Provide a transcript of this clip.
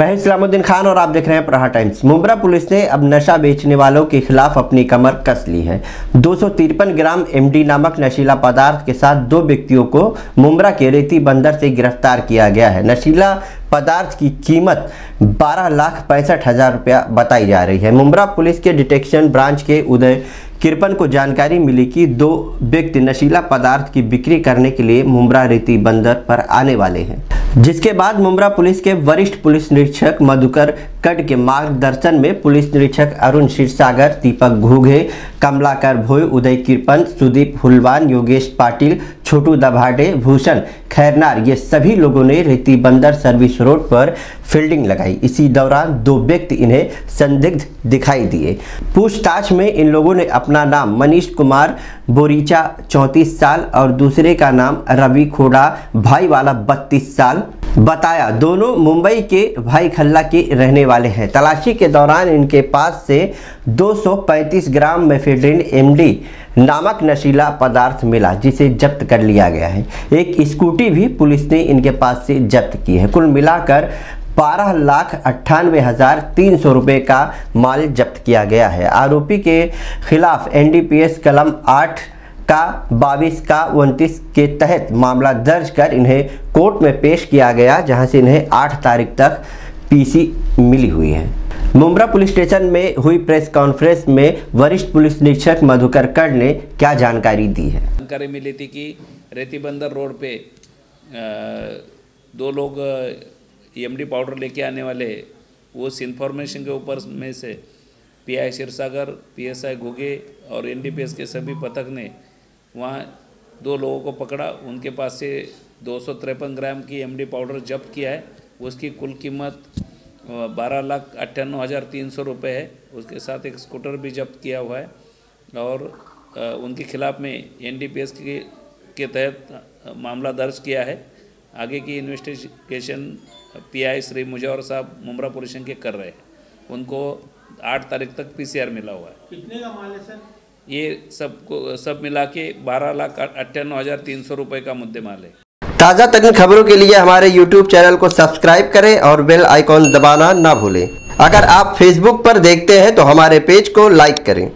मैं इस्लामुद्दीन खान और आप देख रहे हैं प्रहार टाइम्स। मुमरा पुलिस ने अब नशा बेचने वालों के खिलाफ अपनी कमर कस ली है। दो सौ तिरपन ग्राम एमडी नामक नशीला पदार्थ के साथ दो व्यक्तियों को मुंब्रा के रेती बंदर से गिरफ़्तार किया गया है। नशीला पदार्थ की कीमत बारह लाख पैंसठ हज़ार रुपया बताई जा रही है। मुंब्रा पुलिस के डिटेक्शन ब्रांच के उदय किरपन को जानकारी मिली कि दो व्यक्ति नशीला पदार्थ की बिक्री करने के लिए मुमरा रेती बंदर पर आने वाले हैं। जिसके बाद मुमरा पुलिस के वरिष्ठ पुलिस निरीक्षक मधुकर कट के मार्गदर्शन में पुलिस निरीक्षक अरुण क्षीरसागर, दीपक घूघे, कमलाकर भोई, उदय किरपन, सुदीप हुलवान, योगेश पाटिल, छोटू दभाडे, भूषण खैरनार, ये सभी लोगों ने रेती बंदर सर्विस रोड पर फील्डिंग लगाई। इसी दौरान दो व्यक्ति इन्हें संदिग्ध दिखाई दिए। पूछताछ में इन लोगों ने अपना नाम मनीष कुमार बोरीचा, चौंतीस साल, और दूसरे का नाम रवि खोड़ा, भाई वाला बत्तीस साल बताया, दोनों मुंबई के भाई खल्ला के रहने वाले हैं। तलाशी के दौरान इनके पास से 235 ग्राम मेफेड्रिन एमडी नामक नशीला पदार्थ मिला, जिसे जब्त कर लिया गया है। एक स्कूटी भी पुलिस ने इनके पास से जब्त की है। कुल मिलाकर बारह लाख अट्ठानवे हज़ार तीन सौ रुपये का माल जब्त किया गया है। आरोपी के खिलाफ एनडीपीएस कलम आठ का बाईस का, उनतीस के तहत मामला दर्ज कर इन्हें कोर्ट में पेश किया गया, जहाँ से इन्हें आठ तारीख तक पीसी मिली हुई है। मुमरा पुलिस स्टेशन में हुई प्रेस कॉन्फ्रेंस में वरिष्ठ पुलिस निरीक्षक मधुकर कर ने क्या जानकारी दी है? जानकारी मिली थी कि रेती बंदर रोड पे दो लोग एमडी पाउडर लेके आने वाले उस इंफॉर्मेशन के ऊपर में से पीआई सिरसागर पीएसआई घुगे और एनडीपीएस के सभी पथक ने वहाँ दो लोगों को पकड़ा, उनके पास से दो सौ तिरपन ग्राम की एमडी पाउडर जब्त किया है। उसकी कुल कीमत बारह लाख अट्ठानवे हज़ार तीन सौ रुपये है। उसके साथ एक स्कूटर भी जब्त किया हुआ है। और उनके खिलाफ़ में एनडीपीएस के के तहत मामला दर्ज किया है। आगे की इन्वेस्टिगेशन पीआई श्री मुजवर साहब मुमरा पुलिस के कर रहे हैं। उनको आठ तारीख तक पीसीआर मिला हुआ है। कितने का माल है सर? ये सबको सब मिला के बारह लाख अट्ठानवे हज़ार तीन सौ रुपए का मुद्दे माल है। ताज़ा तरीन खबरों के लिए हमारे YouTube चैनल को सब्सक्राइब करें और बेल आइकॉन दबाना ना भूलें। अगर आप Facebook पर देखते हैं तो हमारे पेज को लाइक करें।